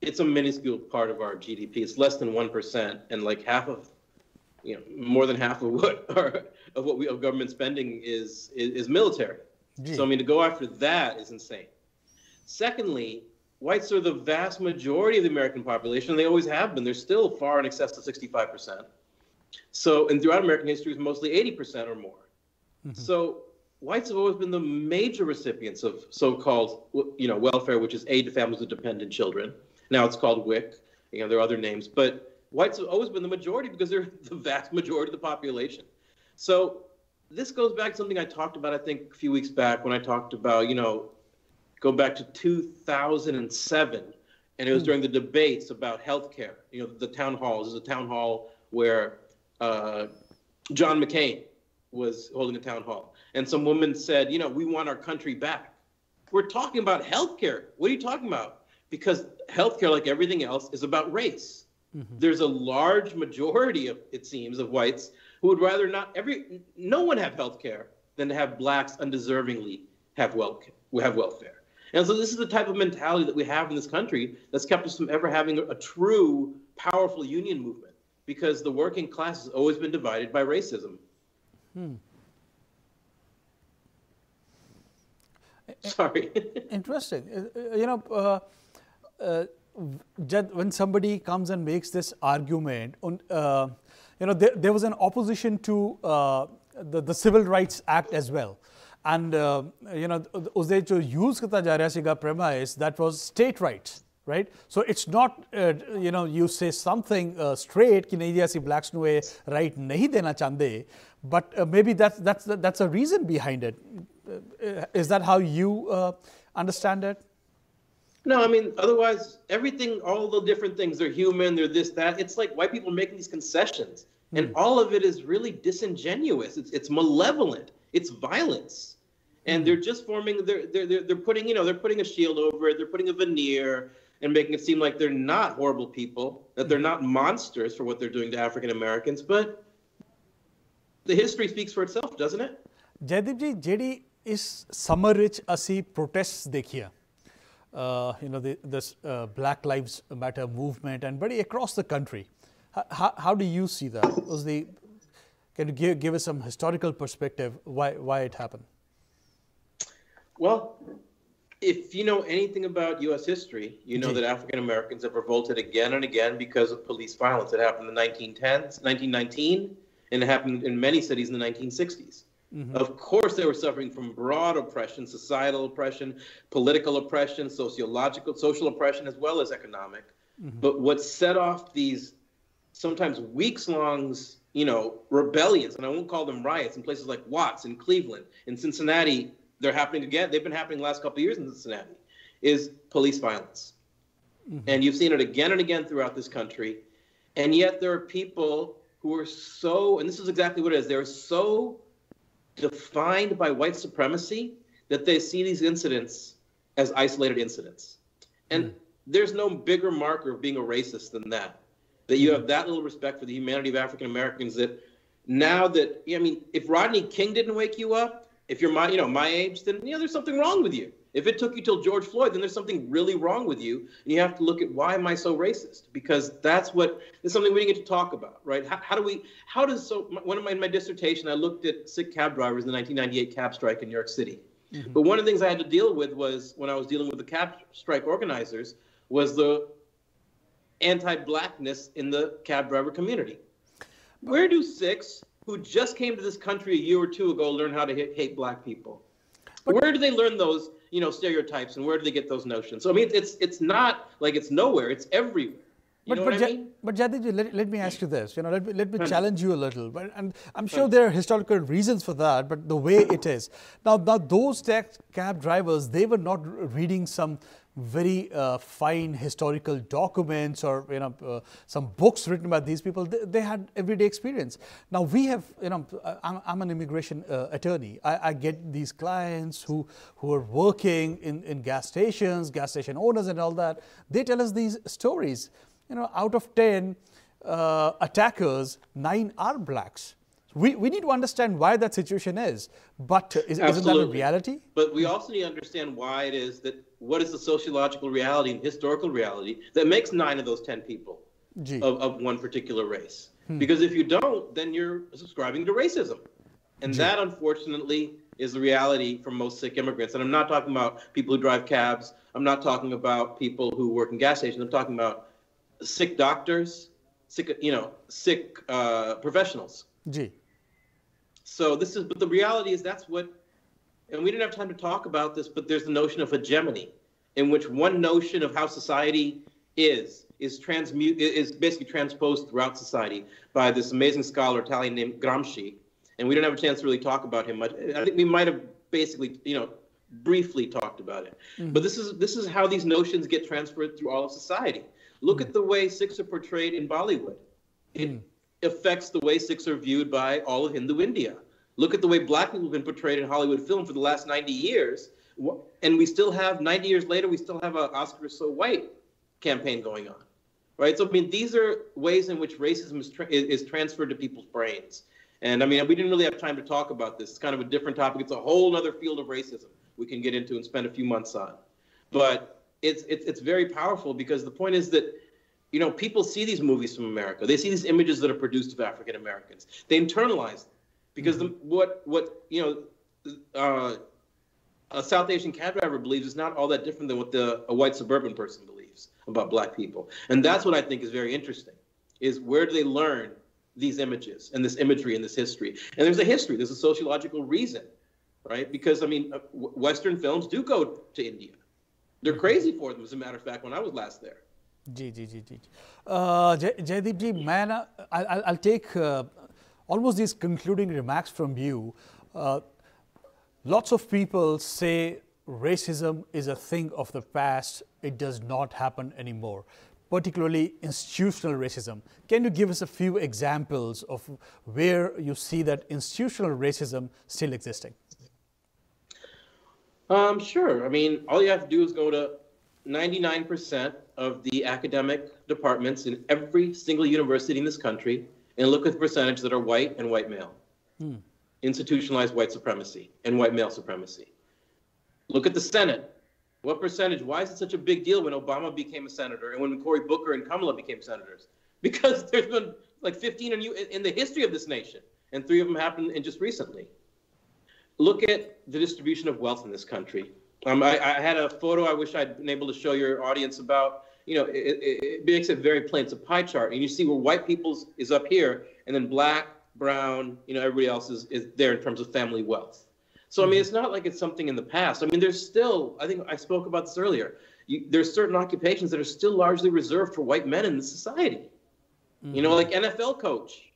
it's a minuscule part of our GDP. It's less than one percent, and like half of, you know, more than half of what our, of what we of government spending is is, is military. Gee. So I mean, to go after that is insane. Secondly, whites are the vast majority of the American population. They always have been. They're still far in excess of 65%. So, and throughout American history, it's mostly 80% or more. Mm-hmm. So, whites have always been the major recipients of so-called, you know, welfare, which is aid to families with dependent children. Now it's called WIC. You know, there are other names, but whites have always been the majority because they're the vast majority of the population. So this goes back to something I talked about, I think, a few weeks back when I talked about, you know, go back to 2007, and it was mm. during the debates about healthcare. You know, the town halls. Is a town hall where uh, John McCain was holding a town hall, and some woman said, you know, we want our country back. We're talking about healthcare. What are you talking about? Because healthcare, like everything else, is about race. Mm-hmm. There's a large majority of, it seems, of whites who would rather not every no one have health care than to have blacks undeservingly have well have welfare. And so this is the type of mentality that we have in this country that's kept us from ever having a, a true, powerful union movement because the working class has always been divided by racism. Hmm. Sorry. Interesting. Uh, you know, uh, uh, when somebody comes and makes this argument, uh, you know, there, there was an opposition to uh, the, the Civil Rights Act as well. And, uh, you know, उसदे जो use किया जा रहा सीगा premise that was state rights, right? So it's not, uh, you know, you say something uh, straight कि नहीं जी ऐसी blacks ਨੂੰ ਇਹ right नहीं देना चाहते, but uh, maybe that's that's that's a reason behind it. Uh, is that how you uh, understand it? No, I mean, otherwise, everything, all the different things, they're human, they're this, that. It's like white people making these concessions. Mm. And hmm. all of it is really disingenuous. It's, it's malevolent. It's violence. And hmm. they're just forming, they're, they're, they're, they're putting, you know, they're putting a shield over it, they're putting a veneer and making it seem like they're not horrible people, that they're hmm. not monsters for what they're doing to African Americans. But the history speaks for itself, doesn't it? Jaideep ਜੀ ਜਿਹੜੀ ਇਸ summer ਵਿੱਚ ਅਸੀਂ protest ਦੇਖੀਆਂ uh, you know, the, this uh, Black Lives Matter movement and very across the country. How, how do you see that? Was the, can you give, give us some historical perspective why, why it happened? Well, if you know anything about U.S. history, you know that African Americans have revolted again and again because of police violence. It happened in the 1910s, 1919, and it happened in many cities in the 1960s. Mm-hmm. Of course, they were suffering from broad oppression, societal oppression, political oppression, sociological, social oppression, as well as economic. Mm-hmm. But what set off these sometimes weeks long, you know, rebellions, and I won't call them riots, in places like Watts in Cleveland, in Cincinnati, they're happening again. They've been happening the last couple of years in Cincinnati, is police violence. Mm-hmm. And you've seen it again and again throughout this country. And yet there are people who are so, and this is exactly what it is, they're so defined by white supremacy that they see these incidents as isolated incidents. And mm. there's no bigger marker of being a racist than that. That you have that little respect for the humanity of African Americans that now that I mean, if Rodney King didn't wake you up, if you're my you know my age, then you know there's something wrong with you. If it took you till George Floyd, then there's something really wrong with you, and you have to look at why am I so racist? Because that's what is something we didn't get to talk about, right? How, how do we? How does so? One of my my dissertation, I looked at Sikh cab drivers in the 1998 cab strike in New York City. Mm-hmm. But one of the things I had to deal with was when I was dealing with the cab strike organizers was the anti-blackness in the cab driver community. Where do Sikhs who just came to this country a year or two ago learn how to hate black people? Where do they learn those, you know, stereotypes, and where do they get those notions? So I mean, it's it's not like it's nowhere; it's everywhere. You but but, I mean? but Jadiji, let, let me ask you this. You know, let me, let me challenge you a little. But and I'm sure there are historical reasons for that. But the way it is now, now those tech cab drivers, they were not reading some very uh, fine historical documents or you know uh, some books written by these people they, they, had everyday experience. Now we have you know i'm, I'm an immigration uh, attorney. I, I, get these clients who who are working in, in gas stations gas station owners and all that. They tell us these stories. You know out of 10 uh, attackers 9 are blacks we, we need to understand why that situation is, but is, not that a reality? But we also need to understand why it is that what is the sociological reality and historical reality that makes nine of those 10 people of, of one particular race. Hmm. Because if you don't, then you're subscribing to racism. And Gee. that, unfortunately, is the reality for most Sikh immigrants. And I'm not talking about people who drive cabs. I'm not talking about people who work in gas stations. I'm talking about Sikh doctors, Sikh, you know, Sikh uh, professionals. Gee. So this is, but the reality is that's what and we didn't have time to talk about this, but there's the notion of hegemony, in which one notion of how society is is transmute is basically transposed throughout society by this amazing scholar Italian named Gramsci. And we didn't have a chance to really talk about him much. I think we might have basically, you know, briefly talked about it. Mm-hmm. But this is this is how these notions get transferred through all of society. Look mm-hmm. at the way Sikhs are portrayed in Bollywood. It mm-hmm. Affects the way Sikhs are viewed by all of Hindu India. Look at the way black people have been portrayed in Hollywood film for the last 90 years. And we still have, 90 years later, we still have an Oscar so white campaign going on. Right? So, I mean, these are ways in which racism is, tra- is transferred to people's brains. And I mean, we didn't really have time to talk about this. It's kind of a different topic. It's a whole other field of racism we can get into and spend a few months on. But it's, it's, it's very powerful because the point is that you know, people see these movies from America. They see these images that are produced of African Americans. They internalize them because the, what what you know uh, a South Asian cab driver believes is not all that different than what the a white suburban person believes about black people, and that's what I think is very interesting. Is where do they learn these images and this imagery and this history? And there's a history. There's a sociological reason, right? Because I mean, uh, Western films do go to India. They're crazy for them, as a matter of fact. When I was last there. Ji ji ji ji Jaideep ji, man, I'll, I'll take uh, almost these concluding remarks from you. Uh, lots of people say racism is a thing of the past, it does not happen anymore, particularly institutional racism. Can you give us a few examples of where you see that institutional racism still existing? Um, sure. I mean, all you have to do is go to 99% of the academic departments in every single university in this country and look at the percentage that are white and white male. Hmm. Institutionalized white supremacy and white male supremacy. Look at the Senate. What percentage? Why is it such a big deal when Obama became a senator and when Cory Booker and Kamala became senators? Because there's been like 15 in, in the history of this nation, and three of them happened in just recently. Look at the distribution of wealth in this country. Um, I, I, had a photo I wish I'd been able to show your audience about you know, it, it, makes it very plain. It's a pie chart, and you see where white people's is up here, and then black, brown, you know, everybody else is, is there in terms of family wealth. So I mean, mm-hmm. it's not like it's something in the past. I mean, there's still. I think I spoke about this earlier. You, there's certain occupations that are still largely reserved for white men in the society. Mm-hmm. You know, like NFL coach,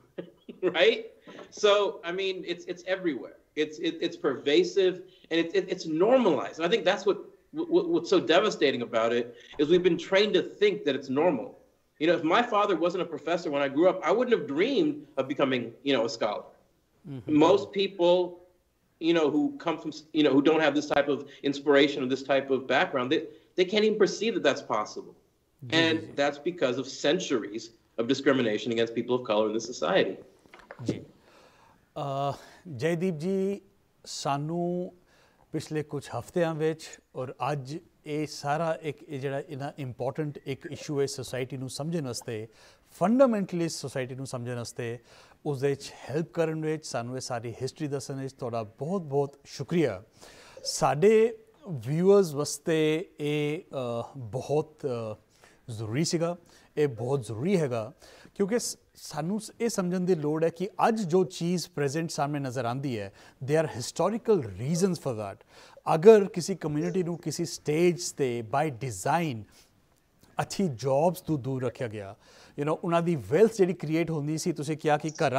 right? So I mean, it's it's everywhere. It's it, it's pervasive and it, it, it's normalized. And I think that's what what's so devastating about it is we've been trained to think that it's normal. You know, if my father wasn't a professor when I grew up, I wouldn't have dreamed of becoming, you know, a scholar. Mm-hmm. Most people, you know, who come from, you know, who don't have this type of inspiration or this type of background, they, they can't even perceive that that's possible. Mm-hmm. And that's because of centuries of discrimination against people of color in this society. Uh, Jaideep ji, ਜੀ ਪਿਛਲੇ ਕੁਝ ਹਫ਼ਤਿਆਂ ਵਿੱਚ ਔਰ ਅੱਜ ਇਹ ਸਾਰਾ ਇੱਕ ਜਿਹੜਾ ਇਹਨਾਂ ਇੰਪੋਰਟੈਂਟ ਇੱਕ ਇਸ਼ੂ ਹੈ ਸੋਸਾਇਟੀ ਨੂੰ ਸਮਝਣ ਵਾਸਤੇ ਫੰਡਾਮੈਂਟਲੀ ਸੋਸਾਇਟੀ ਨੂੰ ਸਮਝਣ ਵਾਸਤੇ, ਉਸ ਦੇ ਵਿੱਚ ਹੈਲਪ ਕਰਨ ਵਿੱਚ ਸਾਨੂੰ ਇਹ ਸਾਰੀ ਹਿਸਟਰੀ ਦੱਸਣ ਵਿੱਚ ਤੁਹਾਡਾ ਬਹੁਤ ਬਹੁਤ ਸ਼ੁਕਰੀਆ। ਸਾਡੇ ਵਿਊਅਰਸ ਵਾਸਤੇ ਇਹ ਬਹੁਤ ਜ਼ਰੂਰੀ ਸੀਗਾ, ਇਹ ਬਹੁਤ ਜ਼ਰੂਰੀ ਹੈਗਾ ਕਿਉਂਕਿ ਸਾਨੂੰ ਇਹ ਸਮਝਣ ਦੀ ਲੋੜ ਹੈ ਕਿ ਅੱਜ ਜੋ ਚੀਜ਼ ਪ੍ਰੈਜ਼ੈਂਟ ਸਾਹਮਣੇ ਨਜ਼ਰ ਆਂਦੀ ਹੈ they are historical reasons for that ਅਗਰ ਕਿਸੇ ਕਮਿਊਨਿਟੀ ਨੂੰ ਕਿਸੇ ਸਟੇਜ ਤੇ ਬਾਈ ਡਿਜ਼ਾਈਨ ਅੱਛੀ ਜੌਬਸ ਤੋਂ ਦੂਰ ਰੱਖਿਆ ਗਿਆ यू नो उन्हों की वैल्थ जी क्रिएट होंगी सी तुम क्या कि घर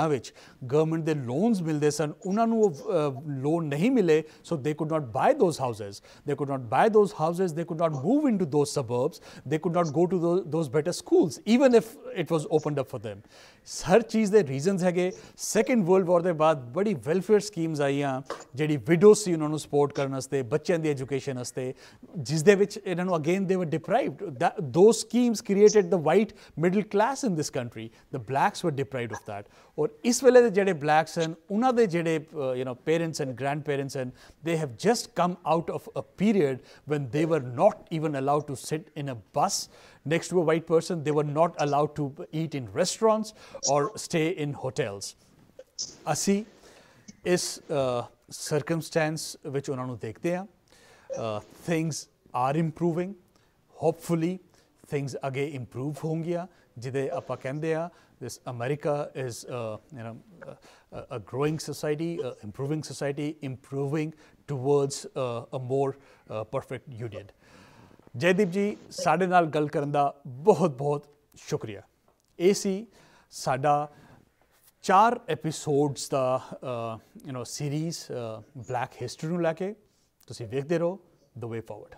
गवर्नमेंट के लोनस मिलते सन उन्होंने वो लोन नहीं मिले so they could not buy those houses they could not buy those houses they could not move in to those suburbs they could not go to those better schools even if it was open up for them हर चीज़ के reasons है second world war के बाद बड़ी welfare schemes आई हैं जी widows से उन्होंने support करने बच्चों की एजुकेशन जिस again they were deprive deprived those schemes created the white middle class in this country the blacks ਵਰ ਡਿਪਰਾਈਵਡ ਆਫ that ਔਰ ਇਸ ਵੇਲੇ ਦੇ ਜਿਹੜੇ ਬਲੈਕਸ ਹਨ ਉਹਨਾਂ ਦੇ ਜਿਹੜੇ you نو parents and grand parents ਹਨ they have just come out of a period when they were not even allowed to sit in a bus next to a white person. They were not allowed to eat in restaurants or stay in hotels. ਅਸੀਂ ਇਸ circumstances ਵਿੱਚ ਉਹਨਾਂ ਨੂੰ ਦੇਖਦੇ ਆ things are improving hopefully things ਅਗੇ improve ਹੋਣਗੀਆਂ ਜਿਹਦੇ ਆਪਾਂ ਕਹਿੰਦੇ ਆ this America is uh, you know uh, a growing society, uh, improving society, improving towards a more perfect union. Jaideep ਜੀ ਸਾਡੇ ਨਾਲ ਗੱਲ ਕਰਨ ਦਾ ਬਹੁਤ ਬਹੁਤ ਸ਼ੁਕਰੀਆ ਇਹ ਸੀ ਸਾਡਾ ਚਾਰ ਐਪੀਸੋਡਸ ਦਾ ਯੂ نو ਸੀਰੀਜ਼ ਬਲੈਕ ਹਿਸਟਰੀ ਨੂੰ ਲੈ ਕੇ ਤੁਸੀਂ ਵੇਖਦੇ ਰਹੋ ਦ ਵੇ ਫਾਰਵਰਡ